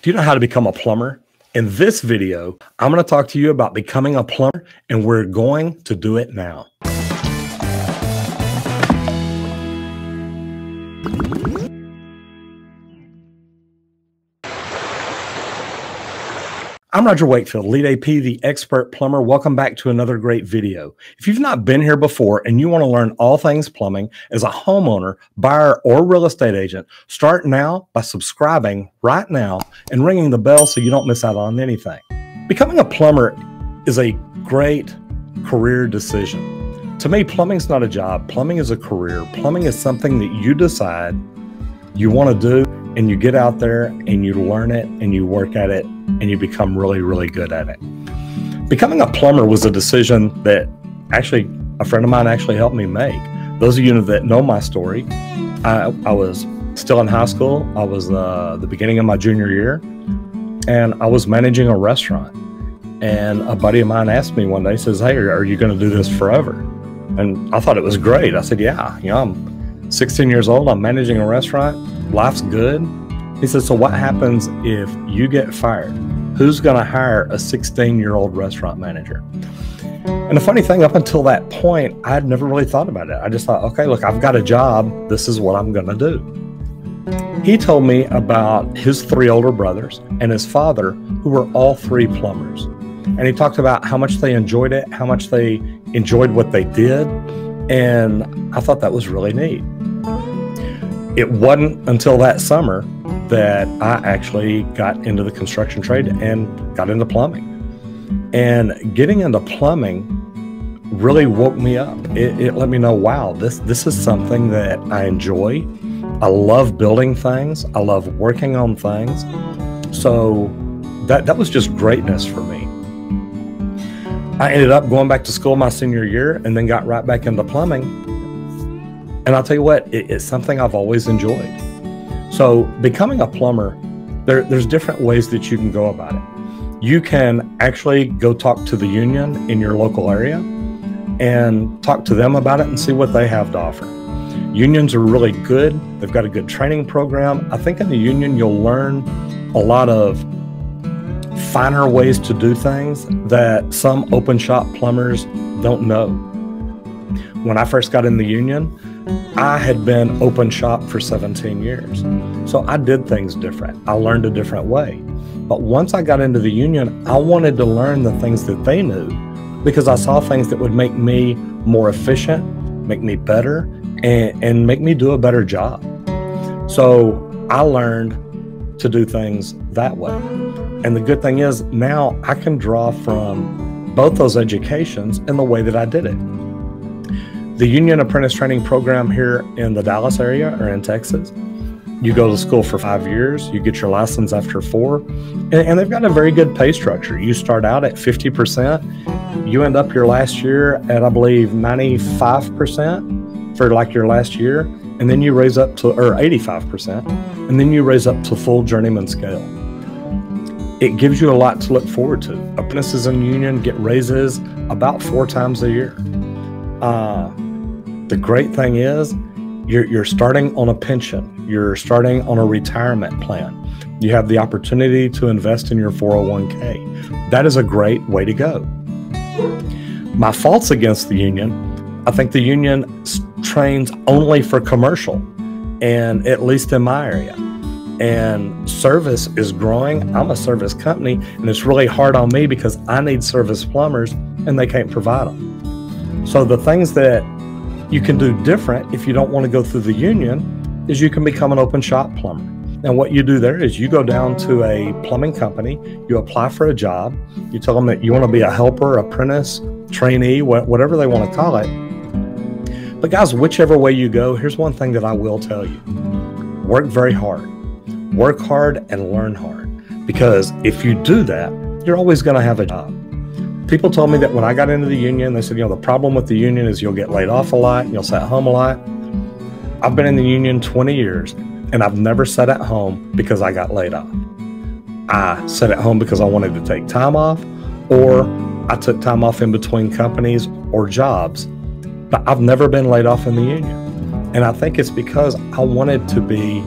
Do you know how to become a plumber? In this video, I'm going to talk to you about becoming a plumber, and we're going to do it now. I'm Roger Wakefield, LEED AP, the expert plumber. Welcome back to another great video. If you've not been here before and you want to learn all things plumbing as a homeowner, buyer, or real estate agent, start now by subscribing right now and ringing the bell so you don't miss out on anything. Becoming a plumber is a great career decision. To me, plumbing's not a job. Plumbing is a career. Plumbing is something that you decide you want to do and you get out there and you learn it and you work at it and you become really, really good at it. Becoming a plumber was a decision that actually a friend of mine actually helped me make. Those of you that know my story, I, I was still in high school. I was uh, the beginning of my junior year, and I was managing a restaurant. And a buddy of mine asked me one day, he says, "Hey, are you going to do this forever?" And I thought it was great. I said, "Yeah, you know, I'm 16 years old. I'm managing a restaurant life's good. He said, So what happens if you get fired? Who's going to hire a 16 year old restaurant manager? And the funny thing, up until that point, I had never really thought about it. I just thought, okay, look, I've got a job. This is what I'm going to do. He told me about his three older brothers and his father, who were all three plumbers. And he talked about how much they enjoyed it, how much they enjoyed what they did. And I thought that was really neat it wasn't until that summer that I actually got into the construction trade and got into plumbing. And getting into plumbing really woke me up. It, it, let me know, wow, this this is something that I enjoy. I love building things. I love working on things. So that that was just greatness for me. I ended up going back to school my senior year and then got right back into plumbing and I'll tell you what, it, it's something I've always enjoyed. So, becoming a plumber, there, there's different ways that you can go about it. You can actually go talk to the union in your local area and talk to them about it and see what they have to offer. Unions are really good. They've got a good training program. I think in the union, you'll learn a lot of finer ways to do things that some open shop plumbers don't know. When I first got in the union, I had been open shop for 17 years. So I did things different. I learned a different way. But once I got into the union, I wanted to learn the things that they knew because I saw things that would make me more efficient, make me better, and, and make me do a better job. So I learned to do things that way. And the good thing is now I can draw from both those educations in the way that I did it the Union Apprentice Training Program here in the Dallas area or in Texas. You go to school for five years, you get your license after four, and, and they've got a very good pay structure. You start out at 50%, you end up your last year at, I believe, 95% for like your last year, and then you raise up to, or 85%, and then you raise up to full journeyman scale. It gives you a lot to look forward to. Apprentices in union get raises about four times a year. Uh, the great thing is, you're, you're starting on a pension, you're starting on a retirement plan. You have the opportunity to invest in your 401k. That is a great way to go. My faults against the union I think the union trains only for commercial, and at least in my area. And service is growing. I'm a service company, and it's really hard on me because I need service plumbers and they can't provide them. So the things that you can do different if you don't want to go through the union is you can become an open shop plumber. And what you do there is you go down to a plumbing company, you apply for a job, you tell them that you want to be a helper, apprentice, trainee, whatever they want to call it. But guys, whichever way you go, here's one thing that I will tell you. Work very hard. Work hard and learn hard. Because if you do that, you're always going to have a job people told me that when I got into the union, they said, you know, the problem with the union is you'll get laid off a lot, you'll sit at home a lot. I've been in the union 20 years and I've never sat at home because I got laid off. I sat at home because I wanted to take time off or I took time off in between companies or jobs. But I've never been laid off in the union. And I think it's because I wanted to be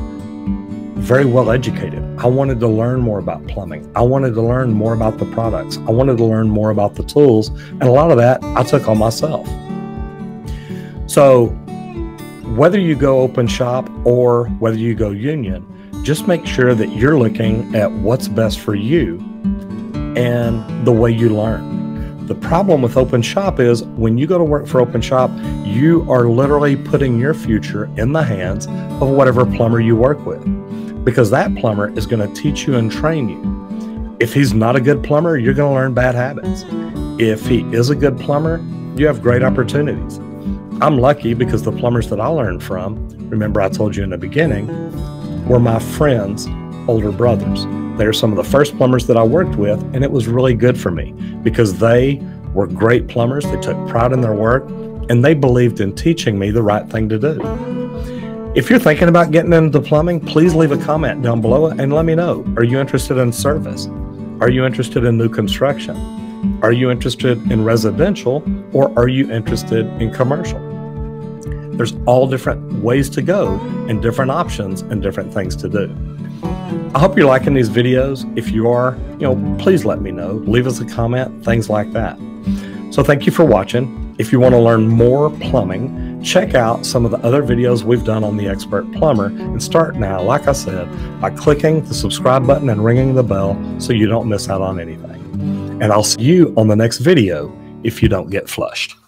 very well educated. I wanted to learn more about plumbing. I wanted to learn more about the products. I wanted to learn more about the tools. And a lot of that I took on myself. So, whether you go open shop or whether you go union, just make sure that you're looking at what's best for you and the way you learn. The problem with open shop is when you go to work for open shop, you are literally putting your future in the hands of whatever plumber you work with because that plumber is going to teach you and train you. If he's not a good plumber, you're going to learn bad habits. If he is a good plumber, you have great opportunities. I'm lucky because the plumbers that I learned from, remember I told you in the beginning, were my friends' older brothers. They're some of the first plumbers that I worked with, and it was really good for me because they were great plumbers. They took pride in their work, and they believed in teaching me the right thing to do. If you're thinking about getting into plumbing, please leave a comment down below and let me know. Are you interested in service? Are you interested in new construction? Are you interested in residential or are you interested in commercial? There's all different ways to go and different options and different things to do. I hope you're liking these videos. If you are, you know, please let me know. Leave us a comment, things like that. So thank you for watching. If you want to learn more plumbing, Check out some of the other videos we've done on the Expert Plumber and start now, like I said, by clicking the subscribe button and ringing the bell so you don't miss out on anything. And I'll see you on the next video if you don't get flushed.